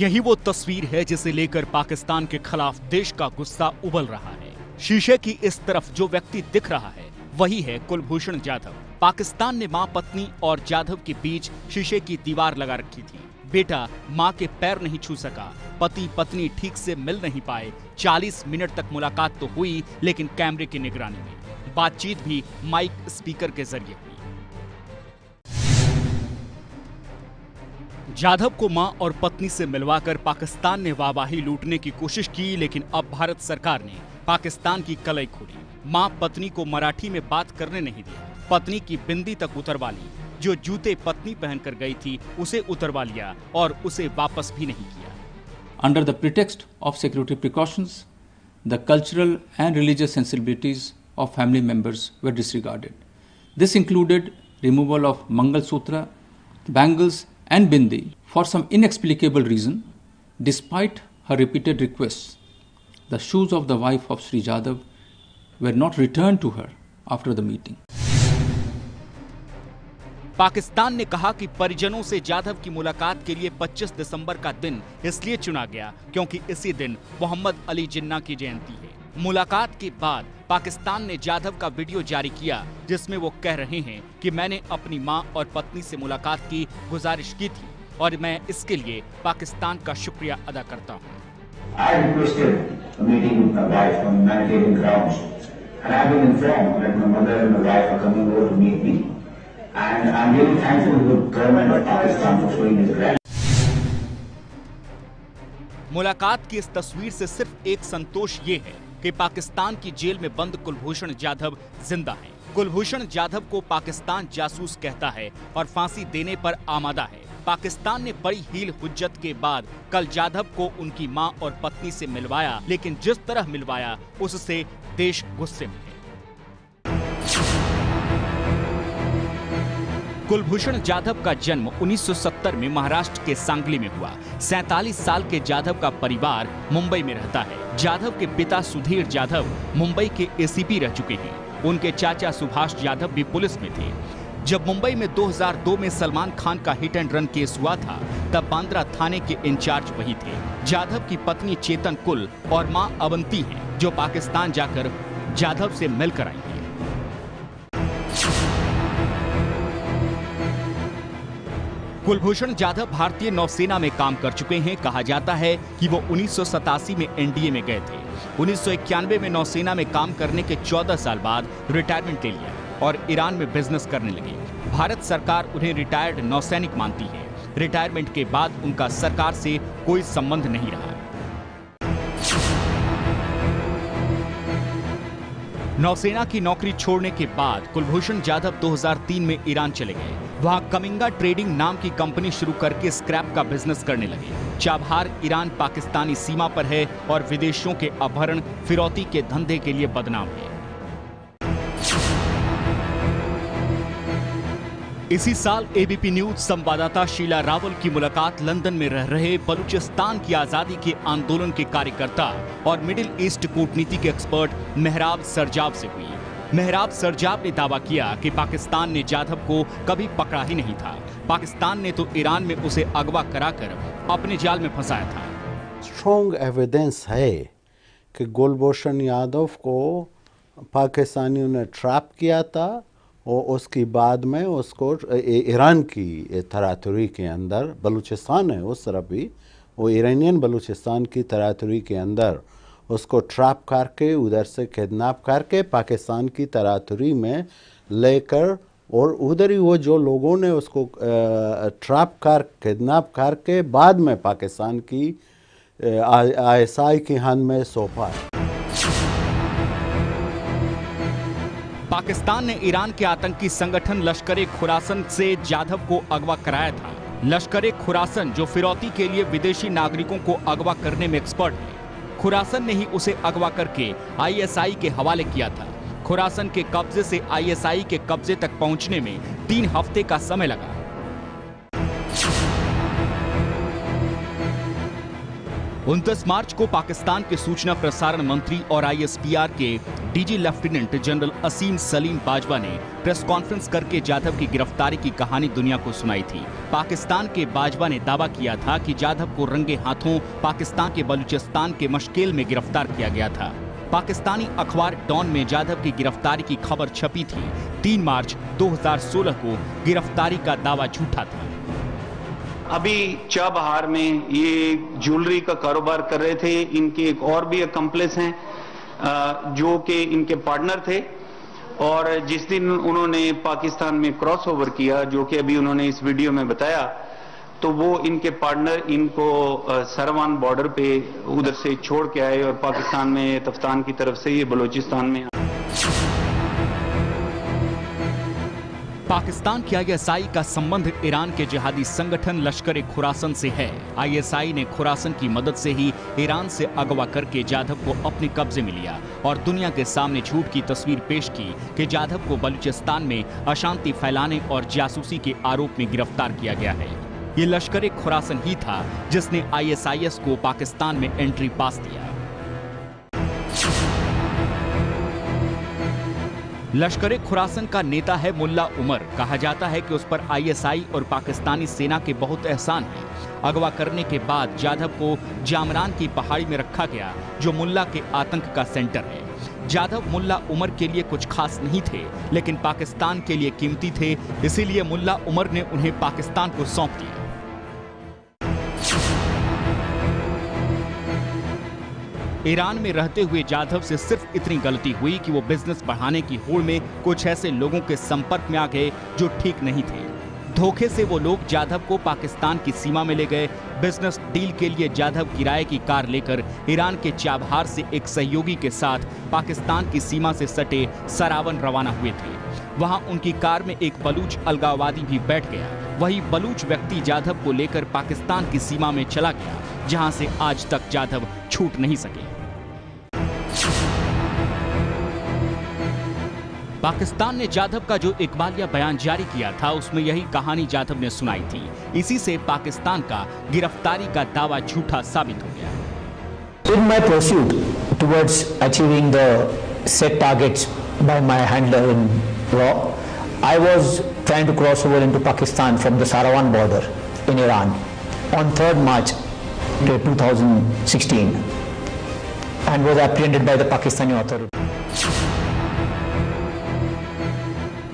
यही वो तस्वीर है जिसे लेकर पाकिस्तान के खिलाफ देश का गुस्सा उबल रहा है। शीशे की इस तरफ़ जो व्यक्ति दिख रहा है, वही है कुलभूषण जाधव। पाकिस्तान ने माँ पत्नी और जाधव के बीच शीशे की दीवार लगा रखी थी। बेटा, माँ के पैर नहीं छू सका। पति, पत्नी ठीक से मिल नहीं पाए। 40 मिनट तक मुलाकात तो हुई, लेकिन कैमरे की निगरानी में। बातचीत भी माइक स्पीकर के ज़रिए हुई। जाधव को माँ और पत्नी से मिलवाकर पाकिस्तान ने वाहवाही लूटने की कोशिश की लेकिन अब भारत सरकार ने पाकिस्तान की कलई खोली। माँ पत्नी को मराठी में बात करने नहीं दिया पत्नी की बिंदी तक उतरवा ली। जो जूते पत्नी पहनकर गई थी उसे उतरवा लिया और उसे वापस भी नहीं किया। Under the pretext of security precautions, the cultural and religious sensibilities of family members were disregarded. This included removal of Mangal Sutra, bangles, and bindi for some inexplicable reason. Despite her repeated requests, the shoes of the wife of Sri Jadhav were not returned to her after the meeting. Pakistan ने कहा कि परिजनों से जाधव की मुलाकात के लिए 25 दिसंबर का दिन इसलिए चुना गया क्योंकि इसी दिन मोहम्मद अली जिन्ना की जयंती है मुलाकात के बाद पाकिस्तान ने जाधव का वीडियो जारी किया जिसमें वो कह रहे हैं कि मैंने अपनी माँ और पत्नी से मुलाकात की गुजारिश की थी और मैं इसके लिए पाकिस्तान का शुक्रिया अदा करता हूँ। मुलाकात की इस तस्वीर से सिर्फ़ एक संतोष ये है कि पाकिस्तान की जेल में बंद कुलभूषण जाधव ज़िंदा हैं। कुलभूषण जाधव को पाकिस्तान जासूस कहता है और फांसी देने पर आमादा है पाकिस्तान ने बड़ी हील हुज्जत के बाद कल जाधव को उनकी माँ और पत्नी से मिलवाया, लेकिन जिस तरह मिलवाया, उससे देश गुस्से में कुलभूषण जाधव का जन्म 1970 में महाराष्ट्र के सांगली में हुआ। सैतालीस साल के जाधव का परिवार मुंबई में रहता है। जाधव के पिता सुधीर जाधव मुंबई के एसीपी रह चुके हैं। उनके चाचा सुभाष जाधव भी पुलिस में थे। जब मुंबई में 2002 में सलमान खान का हिट एंड रन केस हुआ था, तब बांद्रा थाने के इंचार्ज वही थे। जाधव की पत्नी चेतन कुल और माँ अवंती हैं, जो पाकिस्तान जाकर जाधव से मिलकर आई कुलभूषण जाधव भारतीय नौसेना में काम कर चुके हैं। कहा जाता है कि वो उन्नीस सौ सतासी में एनडीए में गए थे। उन्नीस सौ इक्यानवे में नौसेना में काम करने के 14 साल बाद रिटायरमेंट ले लिया और ईरान में बिज़नेस करने लगे। भारत सरकार उन्हें रिटायर्ड नौसैनिक मानती है। रिटायरमेंट के बाद उनका सरकार से कोई संबंध नहीं रहा। नौसेना की नौकरी छोड़ने के बाद कुलभूषण जाधव 2003 में ईरान चले गए। वहाँ कमिंगा ट्रेडिंग नाम की कंपनी शुरू करके स्क्रैप का बिज़नेस करने लगे। चाबहार ईरान पाकिस्तानी सीमा पर है और विदेशों के अपहरण, फिरौती के धंधे के लिए बदनाम है। इसी साल एबीपी न्यूज़ संवाददाता शीला रावल की मुलाकात लंदन में रह रहे बलूचिस्तान की आज़ादी के आंदोलन के कार्यकर्ता और मिडिल ईस्ट कूटनीति के एक्सपर्ट मेहराब सरजाब से हुई। मेहराब सरजाब ने दावा किया कि पाकिस्तान ने जाधव को कभी पकड़ा ही नहीं था। पाकिस्तान ने तो ईरान में उसे अगवा कराकर अपने जाल में फंसाया था। स्ट्रॉन्ग एविडेंस है कि गुलभूषण यादव को पाकिस्तानियों ने ट्रैप किया था और उसके बाद में उसको ईरान की तरातरी के अंदर, बलूचिस्तान है उस तरफ़ भी, वो ईरानियन बलूचिस्तान की तरातरी के अंदर उसको ट्रैप करके, उधर से किडनैप करके, पाकिस्तान की तरातरी में लेकर, और उधर ही वो जो लोगों ने उसको ट्रैप कर किडनैप करके, बाद में पाकिस्तान की आई एस आई के हाथ में सौंपा पाकिस्तान ने ईरान के आतंकी संगठन लश्कर खुरासन से जाधव को अगवा कराया था। लश्कर खुरासन, जो फिरौती के लिए विदेशी नागरिकों को अगवा करने में एक्सपर्ट है खुरासन ने ही उसे अगवा करके आईएसआई के हवाले किया था। खुरासन के कब्जे से आईएसआई के कब्जे तक पहुँचने में तीन हफ़्ते का समय लगा। उनतीस मार्च को पाकिस्तान के सूचना प्रसारण मंत्री और आईएसपीआर के DG lieutenant general Asim Saleem Bajwa ने प्रेस कॉन्फ्रेंस करके जाधव की गिरफ्तारी की कहानी दुनिया को सुनाई थी। पाकिस्तान के बाजवा ने दावा किया था कि जाधव को रंगे हाथों पाकिस्तान के बलूचिस्तान के मशकेल में गिरफ़्तार किया गया था। पाकिस्तानी अखबार डॉन में जाधव की गिरफ्तारी की खबर छपी थी। तीन मार्च 2016 को गिरफ्तारी का दावा झूठा था। अभी चाबहार में ये ज्वेलरी का कारोबार कर रहे थे, इनके एक और भी अकम्पलेस हैं जो कि इनके पार्टनर थे, और जिस दिन उन्होंने पाकिस्तान में क्रॉस ओवर किया, जो कि अभी उन्होंने इस वीडियो में बताया तो वो इनके पार्टनर इनको सरवान बॉर्डर पे उधर से छोड़ के आए और पाकिस्तान में तफ्तान की तरफ़ से ये बलूचिस्तान में पाकिस्तान की आईएसआई का संबंध ईरान के जिहादी संगठन लश्कर खुरासन से है। आईएसआई ने खुरासन की मदद से ही ईरान से अगवा करके जाधव को अपने कब्जे में लिया और दुनिया के सामने झूठ की तस्वीर पेश की कि जाधव को बलूचिस्तान में अशांति फैलाने और जासूसी के आरोप में गिरफ़्तार किया गया है। ये लश्कर खुरासन ही था जिसने आईएसआईएस को पाकिस्तान में एंट्री पास दिया। लश्कर खुरासन का नेता है मुल्ला उमर। कहा जाता है कि उस पर आईएसआई और पाकिस्तानी सेना के बहुत एहसान है। अगवा करने के बाद जाधव को जामरान की पहाड़ी में रखा गया, जो मुल्ला के आतंक का सेंटर है। जाधव मुल्ला उमर के लिए कुछ खास नहीं थे, लेकिन पाकिस्तान के लिए कीमती थे। इसीलिए मुल्ला उमर ने उन्हें पाकिस्तान को सौंप दिया। ईरान में रहते हुए जाधव से सिर्फ़ इतनी गलती हुई कि वो बिज़नेस बढ़ाने की होड़ में कुछ ऐसे लोगों के संपर्क में आ गए जो ठीक नहीं थे। धोखे से वो लोग जाधव को पाकिस्तान की सीमा में ले गए। बिज़नेस डील के लिए जाधव किराए की कार लेकर ईरान के चाबहार से एक सहयोगी के साथ पाकिस्तान की सीमा से सटे सरावन रवाना हुए थे। वहाँ उनकी कार में एक बलूच अलगाववादी भी बैठ गया। वही बलूच व्यक्ति जाधव को लेकर पाकिस्तान की सीमा में चला गया। जहाँ से आज तक जाधव छूट नहीं सके। पाकिस्तान ने जाधव का जो इकबालिया बयान जारी किया था, उसमें यही कहानी जाधव ने सुनाई थी। इसी से पाकिस्तान का गिरफ्तारी का दावा झूठा साबित हो गया। In my pursuit towards achieving the set targets by my handler in law I was trying to cross over into Pakistan from the Saravan border in Iran on third March 2016 and was apprehended by the Pakistani authorities.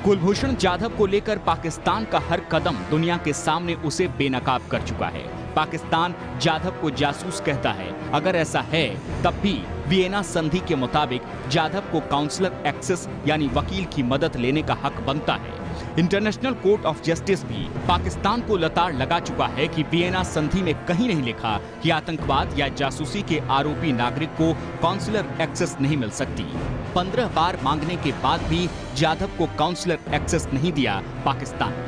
Kulbhushan Jadhav को लेकर पाकिस्तान का हर कदम दुनिया के सामने उसे बेनकाब कर चुका है। पाकिस्तान जाधव को जासूस कहता है। अगर ऐसा है, तब भी वियना संधि के मुताबिक जाधव को काउंसलर एक्सेस यानी वकील की मदद लेने का हक बनता है। इंटरनेशनल कोर्ट ऑफ़ जस्टिस भी पाकिस्तान को लताड़ लगा चुका है कि वियना संधि में कहीं नहीं लिखा कि आतंकवाद या जासूसी के आरोपी नागरिक को काउंसलर एक्सेस नहीं मिल सकती। पंद्रह बार मांगने के बाद भी जाधव को काउंसलर एक्सेस नहीं दिया पाकिस्तान।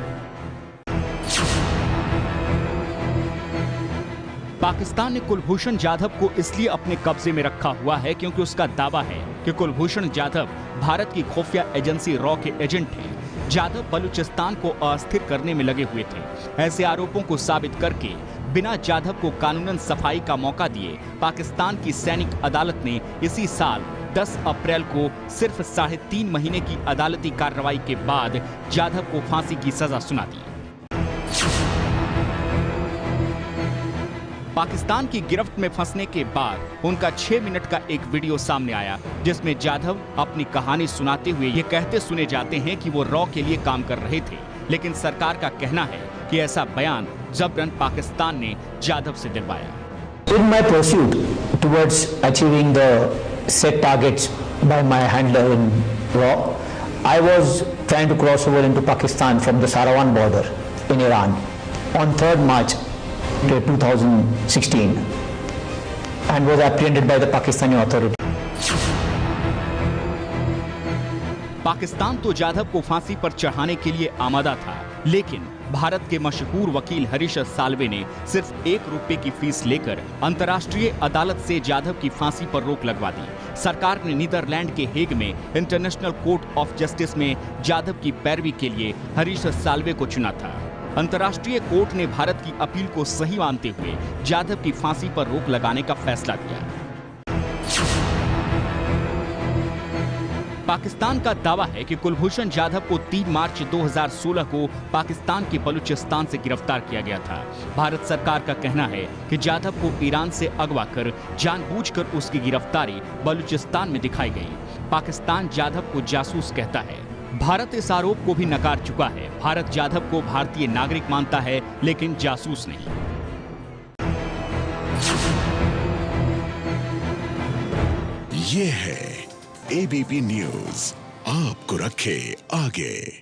पाकिस्तान ने कुलभूषण जाधव को इसलिए अपने कब्जे में रखा हुआ है क्योंकि उसका दावा है कि कुलभूषण जाधव भारत की खुफिया एजेंसी रॉ के एजेंट थे जाधव बलूचिस्तान को अस्थिर करने में लगे हुए थे। ऐसे आरोपों को साबित करके बिना जाधव को कानूनन सफ़ाई का मौका दिए पाकिस्तान की सैनिक अदालत ने इसी साल 10 अप्रैल को सिर्फ़ साढ़े तीन महीने की अदालती कार्रवाई के बाद जाधव को फांसी की सजा सुना दी। पाकिस्तान की गिरफ्त में फंसने के बाद उनका छह मिनट का एक वीडियो सामने आया, जिसमें जाधव अपनी कहानी सुनाते हुए ये कहते सुने जाते हैं कि वो रॉ के लिए काम कर रहे थे। लेकिन सरकार का कहना है कि ऐसा बयान जबरन पाकिस्तान ने जाधव से दिलवाया। इन my प्रोस्यूट 2016 and was apprehended by the Pakistani authorities. Pakistan तो जाधव को फांसी पर चढ़ाने के लिए आमादा था, लेकिन भारत के मशहूर वकील हरीश साल्वे ने सिर्फ़ एक रुपए की फ़ीस लेकर अंतर्राष्ट्रीय अदालत से जाधव की फांसी पर रोक लगवा दी सरकार ने नीदरलैंड के हेग में इंटरनेशनल कोर्ट ऑफ़ जस्टिस में जाधव की पैरवी के लिए हरीश साल्वे को चुना था अंतर्राष्ट्रीय कोर्ट ने भारत की अपील को सही मानते हुए जाधव की फांसी पर रोक लगाने का फैसला दिया पाकिस्तान का दावा है कि कुलभूषण जाधव को 3 मार्च 2016 को पाकिस्तान के बलूचिस्तान से गिरफ़्तार किया गया था। भारत सरकार का कहना है कि जाधव को ईरान से अगवा कर जानबूझकर उसकी गिरफ्तारी बलूचिस्तान में दिखाई गई। पाकिस्तान जाधव को जासूस कहता है। भारत इस आरोप को भी नकार चुका है। भारत जाधव को भारतीय नागरिक मानता है, लेकिन जासूस नहीं। ये है एबीपी न्यूज़ आपको रखे आगे।